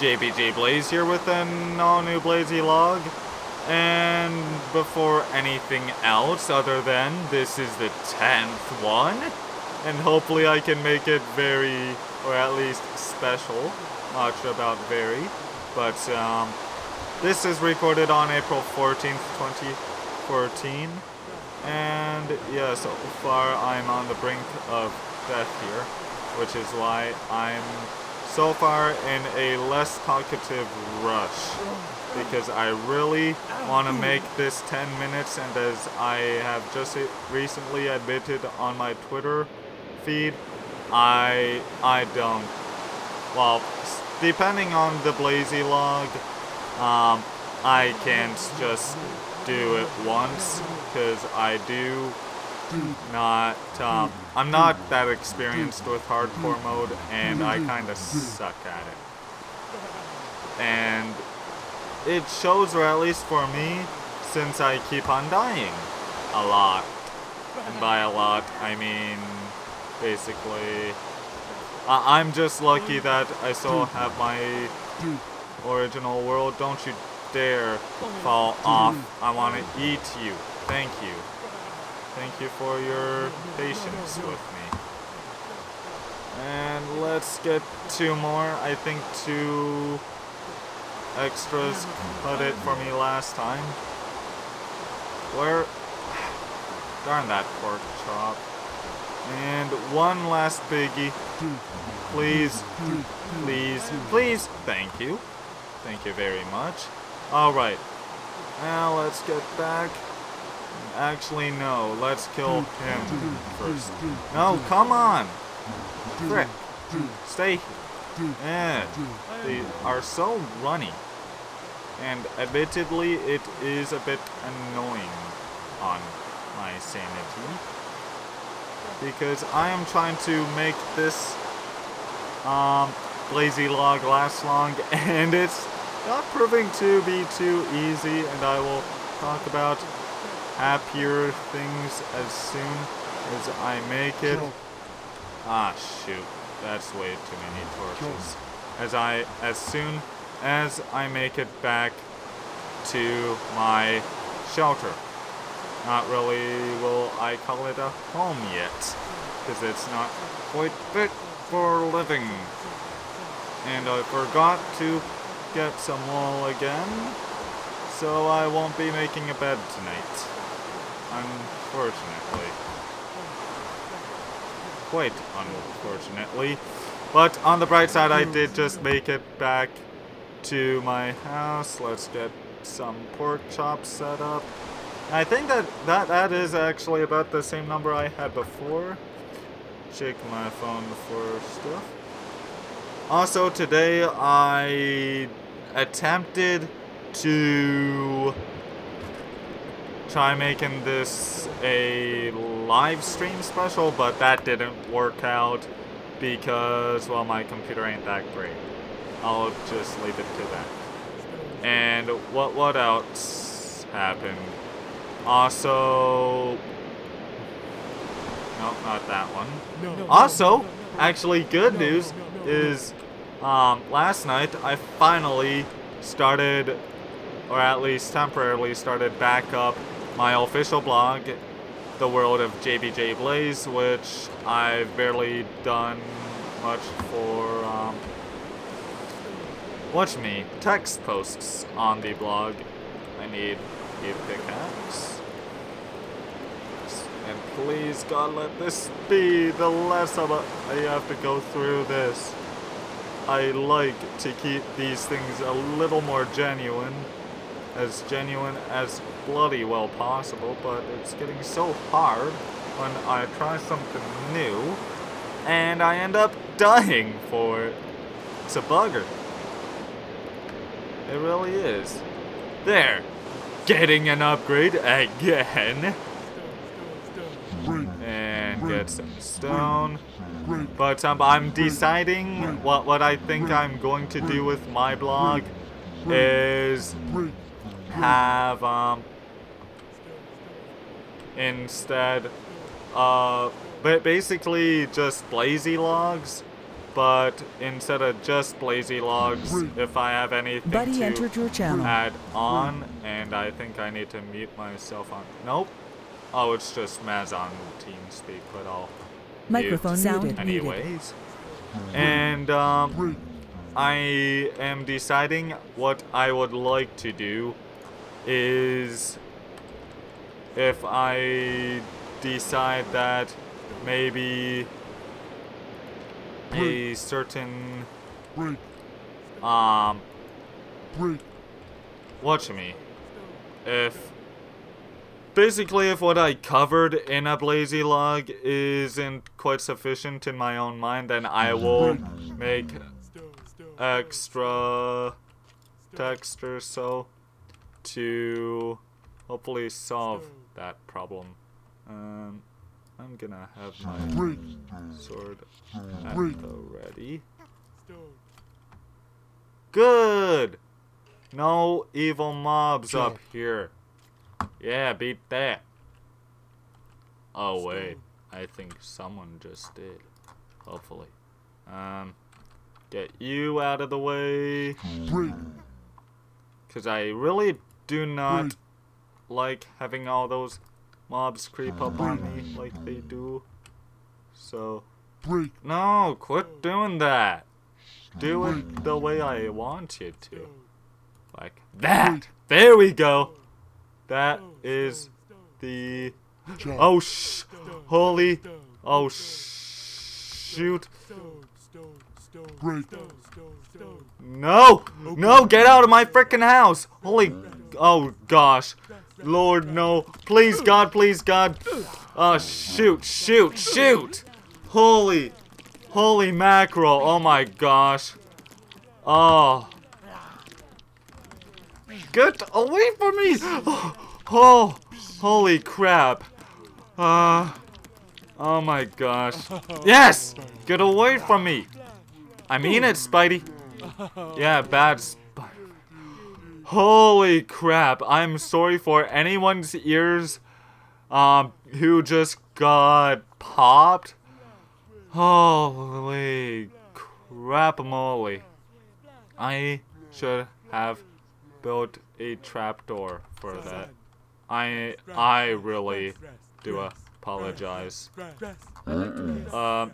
JBJ Blaze here with an all new Blazie log. And before anything else, other than this is the 10th one, and hopefully I can make it very, or at least special. Not about very, but um, this is recorded on April 14th, 2014. And yeah, so far I'm on the brink of death here, which is why I'm so far in a less talkative rush. Because I really want to make this 10 minutes and as I have just recently admitted on my Twitter feed, I I don't. Well depending on the Blazie log um, I can't just do it once because I do not, um, I'm not that experienced with hardcore mode, and I kind of suck at it. And it shows, or at least for me, since I keep on dying a lot. And by a lot, I mean, basically, I'm just lucky that I still have my original world. Don't you dare fall off. I want to eat you. Thank you. Thank you for your patience with me. And let's get two more. I think two extras cut it for me last time. Where? Darn that pork chop. And one last biggie. Please, please, please. Thank you. Thank you very much. Alright. Now let's get back. Actually, no. Let's kill hmm. him hmm. Hmm. first. No, come on! Frick. Stay here. Yeah. They are so runny. And admittedly, it is a bit annoying on my sanity. Because I am trying to make this um, Blazie log last long, and it's not proving to be too easy, and I will talk about happier things as soon as I make it. Ah, shoot. That's way too many torches. As I, as soon as I make it back to my shelter. Not really will I call it a home yet, because it's not quite fit for living. And I forgot to get some wool again, so I won't be making a bed tonight. Unfortunately. Quite unfortunately. But on the bright side, I did just make it back to my house. Let's get some pork chops set up. I think that, that that is actually about the same number I had before. Check my phone for stuff. Also, today I attempted to try making this a live stream special, but that didn't work out because, well, my computer ain't that great. I'll just leave it to that. And what what else happened? Also, no, not that one. No, Also, actually, good news is um, last night I finally started, or at least temporarily started back up my official blog, The World of JBJ Blaze, which I've barely done much for, um, watch me, text posts on the blog. I need a pickaxe. And please, God, let this be the last of a, I have to go through this. I like to keep these things a little more genuine. As genuine as bloody well possible, but it's getting so hard when I try something new, and I end up dying for it. It's a bugger. It really is. There! Getting an upgrade again! And get some stone. But um, I'm deciding what, what I think I'm going to do with my blog is have um instead uh but basically just blazie logs but instead of just blazie logs, if I have anything Buddy to entered your channel. add on, and I think I need to mute myself on. Nope. Oh, it's just Maz on TeamSpeak, but I'll Microphone mute sound muted. anyways. And um, I am deciding what I would like to do is if I decide that maybe a certain um watch me. If basically if what I covered in a blazie log isn't quite sufficient in my own mind then I will make extra text or so to hopefully solve that problem um I'm gonna have my sword at the ready Good! No evil mobs up here. Yeah, beat that. Oh, wait. I think someone just did. Hopefully. Um, get you out of the way. Because I really do not like having all those mobs creep up on me like they do. So, break, no, quit doing that. Do it the way I want you to. Like that. There we go. That is the. Oh sh! Holy! Oh sh! Shoot! No! No! Get out of my freaking house! Holy! Oh gosh! Lord no! Please God! Please God! Oh shoot! Shoot! Shoot! Holy! Holy mackerel! Oh my gosh! Oh! Get away from me! Oh! oh holy crap! Uh. Oh my gosh! Yes! Get away from me! I mean it, Spidey. Yeah, bad Spidey. Holy crap! I'm sorry for anyone's ears, um, who just got popped. Holy crap, moly! I should have built a trapdoor for that. I I really do apologize. Um,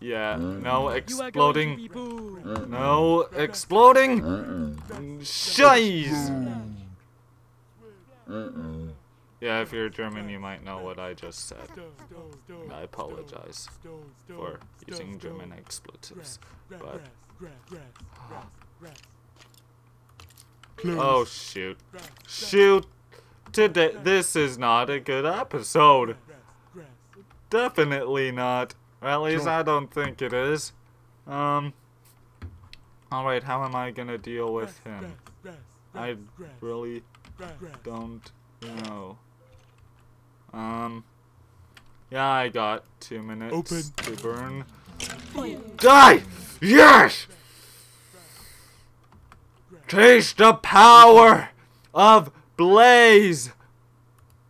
yeah, no exploding. No exploding! Shies! Yeah, if you're German, you might know what I just said. I apologize for using German expletives. But, oh shoot. Shoot! Today, this is not a good episode. Definitely not. At least I don't think it is. Um. Alright, how am I gonna deal with him? I really don't know. Um. Yeah, I got two minutes Open. to burn. Die! Yes! Taste the power of Blaze!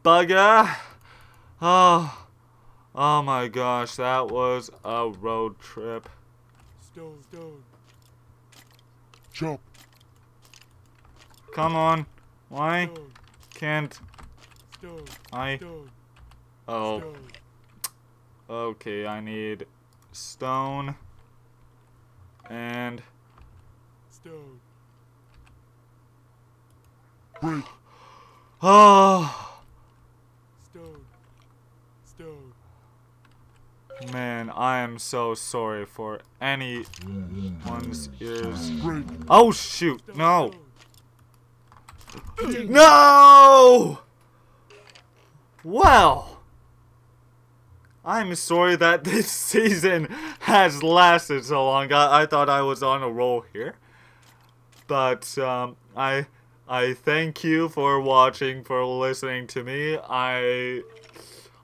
Bugger! Oh. Oh my gosh, that was a road trip. Stone, stone. jump, Come on. Why can't stone. I? Oh, okay, I need stone and stone. break, oh man, I am so sorry for anyone's ears. Oh shoot, no. No! Well, I'm sorry that this season has lasted so long. I, I thought I was on a roll here. But um, I I thank you for watching, for listening to me. I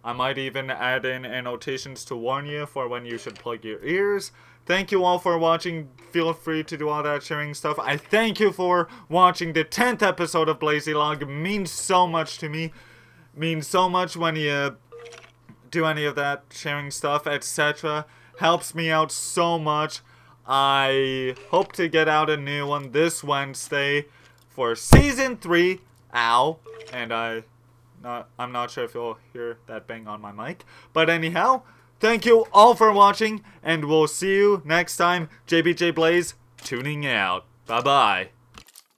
I might even add in annotations to warn you for when you should plug your ears. Thank you all for watching. Feel free to do all that sharing stuff. I thank you for watching the 10th episode of Blazie Log. It means so much to me. Means so much when you do any of that sharing stuff, etc. Helps me out so much. I hope to get out a new one this Wednesday for season three. Ow, and I, not I'm not sure if you'll hear that bang on my mic, but anyhow, thank you all for watching, and we'll see you next time. JBJ Blaze tuning out. Bye bye.